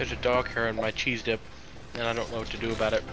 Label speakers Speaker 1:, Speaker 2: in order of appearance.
Speaker 1: There's a dog hair in my cheese dip, and I don't know what to do about it.